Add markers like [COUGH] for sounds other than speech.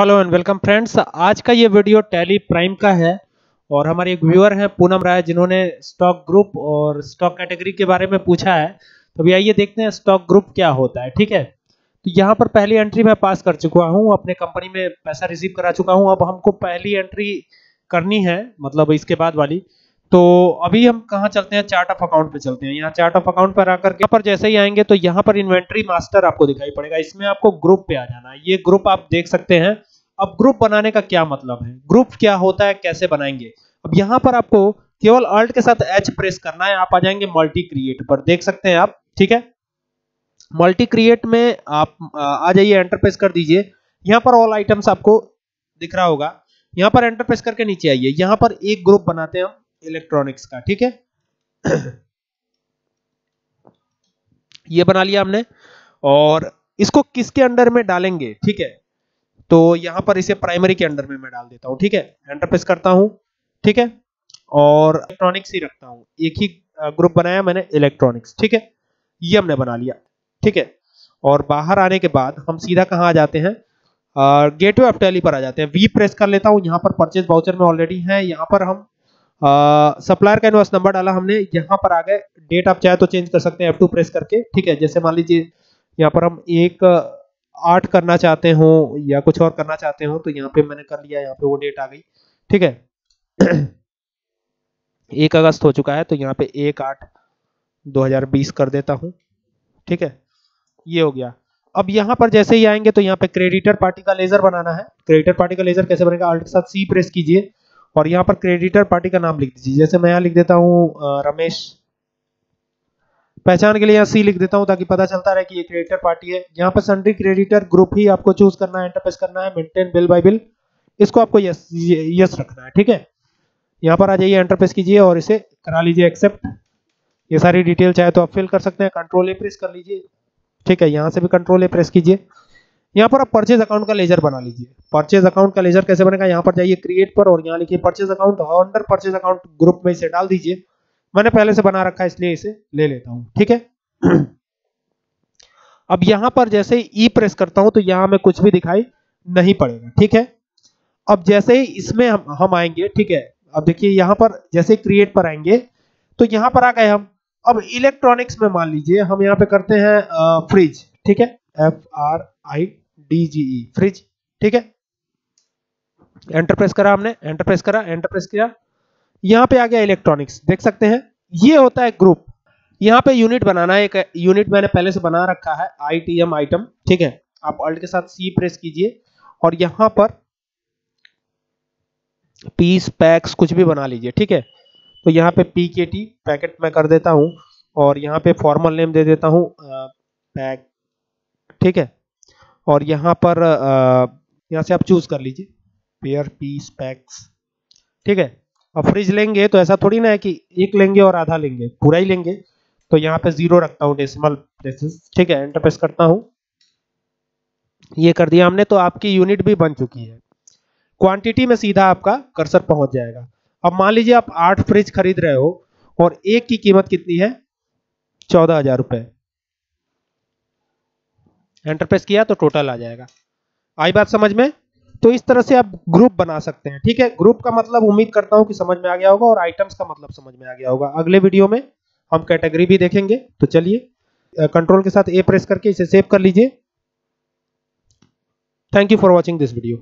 Hello and welcome friends. आज का ये वीडियो टैली प्राइम का है और हमारे एक व्यूअर हैं पूनम राय जिन्होंने स्टॉक ग्रुप और स्टॉक कैटेगरी के बारे में पूछा है। तो अभी आइए देखते हैं स्टॉक ग्रुप क्या होता है, ठीक है? तो यहाँ पर पहली एंट्री मैं पास कर चुका हूँ, अपने कंपनी में पैसा रिसीव करा चुका हूँ। अब हमको पहली एंट्री करनी है मतलब इसके बाद वाली। तो अभी हम कहाँ चलते हैं? चार्ट ऑफ़ अकाउंट पे चलते हैं। यहाँ चार्ट ऑफ़ अकाउंट पर आकर के, पर जैसे ही आएँगे तो यहाँ पर इन्वेंट्री मास्टर आपको दिखाई पड़ेगा। इसमें आपको ग्रुप पे आ जाना है। ये ग्रुप आप देख सकते हैं। अब ग्रुप बनाने का क्या मतलब है? ग्रुप क्या होता है? कैसे बनाएँगे? अब यहाँ पर आपको केवल अल्ट के साथ एच प्रेस करना है, आप आ जाएँगे मल्टी क्रिएट पर। देख सकते हैं आप, ठीक है? मल्टी क्रिएट में आप, आ जाइए एंटर प्रेस कर दीजिए। यहाँ पर ऑल आइटम्स आपको दिख रहा होगा। यहाँ पर एंटर प्रेस करके नीचे आइए। यहाँ पर एक ग्रुप बनाते हैं हम इलेक्ट्रॉनिक्स का, ठीक है? [CLEARS THROAT] ये बना लिया हमने, और इसको किसके अंडर में डालेंगे? ठीक है? तो यहाँ पर इसे प्राइमरी के अंडर में मैं डाल देता हूँ, ठीक है? एंटर प्रेस करता हूँ, ठीक है? और इलेक्ट्रॉनिक्स ही रखता हूँ। एक ही ग्रुप बनाया मैंने इलेक्ट्रॉनिक्स ठीक है? ये हमने बना लिया, ठीक है? और बाहर आने के बाद हम सीधा कहाँ आ जाते हैं? गेटवे ऑफ़ टैली पर आ जाते हैं। वी प्रेस कर लेता हूँ, यहाँ पर परचेज वाउचर में ऑलरेडी है। यहाँ पर हम सप्लायर का इनवॉइस नंबर डाला हमने। यहाँ पर आ गए। डेट आप चाहे तो चेंज कर सकते हैं F2 प्रेस करके, ठीक है? जैसे मान लीजिए, यहाँ पर हम एक आठ करना चाहते हो या कुछ और करना चाहते हो तो यहाँ पे मैंने कर लिया, यहाँ पे वो डेट आ गई। ठीक है? [CLEARS THROAT] एक अगस्त हो चुका है तो यहाँ पे एक आठ 2020 कर देता हूँ। ठीक है? ये हो गया। अब यहाँ पर जैसे ही आएँगे तो यहाँ पे क्रेडिटर पार्टी का लेजर बनाना है। क्रेडिटर पार्टी का लेजर कैसे बनेगा? अल्ट के साथ सी प्रेस कीजिए और यहाँ पर क्रेडिटर पार्टी का नाम लिख दीजिए। जैसे मैं यहाँ लिख देता हूँ रमेश पहचान के लिए यहाँ सी लिख देता हूँ ताकि पता चलता रहे कि ये क्रेडिटर पार्टी है। यहाँ पर सन्ड्री क्रेडिटर ग्रुप ही आपको चूज़ करना है इंटरफेस करना है मेंटेन बिल बाय बिल इसको आपको यस यस रखना है, ठीक है? यहाँ पर आ जाइए एंटरप्रेस कीजिए और इसे करा लीजिए एक्सेप्ट ये सारी डिटेल चाहे तो आप फिल कर सकते हैं। कंट्रोल ए प्रेस कर लीजिए। ठीक है, यहाँ से भी कंट्रोल ए प्रेस कीजिए। यहाँ पर आप परचेज अकाउंट का लेजर बना लीजिए। परचेज अकाउंट का लेजर कैसे बनेगा? यहाँ पर जाइए क्रिएट पर और यहाँ लिखिए purchase account under purchase account group में इसे डाल दीजिए। मैंने पहले से बना रखा है, इसलिए इसे ले लेता हूँ। ठीक है? [CLEARS THROAT] अब यहाँ पर जैसे ई प्रेस करता हूँ तो यहाँ में कुछ भी दिखाई नहीं पड़ेगा। ठीक है? अब जैसे ही इसमें हम हम आएँगे, ठीक है? अब देखिए, यहाँ पर जैसे क्रिएट पर आएँगे तो यहाँ पर आ गए हम। अब इलेक्ट्रॉनिक्स में मान लीजिए, हम यहाँ पे करते हैं फ्रिज ठीक है? F R I D G E fridge ठीक है? एंटर प्रेस करा हमने एंटर प्रेस करा एंटर प्रेस किया। यहाँ पे आ गया इलेक्ट्रॉनिक्स देख सकते हैं, ये होता है ग्रुप यहाँ पे यूनिट बनाना है, एक यूनिट मैंने पहले से बना रखा है आईटीएम आइटम ठीक है? आप अल्ट के साथ सी प्रेस कीजिए, और यहाँ पर पीस पैक्स कुछ भी बना लीजिए, ठीक है? तो यहाँ पे पी के टी पैकेट में कर देता हूँ, और यहाँ पे फॉर्मल नेम दे देता हूँ पैक ठीक है? और यहाँ पर यहाँ से आप चूज़ कर लीजिए पेयर पीस पैक्स ठीक है? अब फ्रिज लेंगे तो ऐसा थोड़ी ना है कि एक लेंगे और आधा लेंगे, पूरा ही लेंगे। तो यहाँ पे ज़ीरो रखता हूँ डेसिमल प्लेसेस ठीक है? एंटर प्रेस करता हूँ। ये कर दिया हमने तो आपकी यूनिट भी बन चुकी है। क्वांटिटी में सीधा आपका कर्सर पहुँच जाएगा। अब मान लीजिए आप आठ फ्रिज खरीद रहे हो और एक की कीमत कितनी है? चौदह हज़ार रुपए। एंटरप्रेस किया तो टोटल आ जाएगा। आई बात समझ में? तो इस तरह से आप ग्रुप बना सकते हैं, ठीक है? ग्रुप का मतलब उम्मीद करता हूँ कि समझ में आ गया होगा और आइटम्स का मतलब समझ में आ गया होगा। अगले वीडियो में हम कैटेगरी भी देखेंगे। तो चलिए कंट्रोल के साथ ए प्रेस करके इसे सेव कर लीजिए। Thank you for watching this video